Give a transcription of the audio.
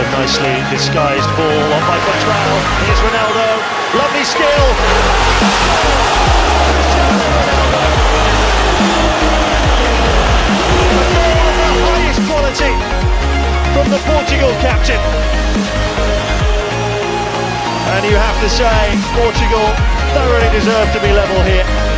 A nicely disguised ball on by Cottrell. Here's Ronaldo. Lovely skill. the highest quality from the Portugal captain. And you have to say, Portugal thoroughly deserve to be level here.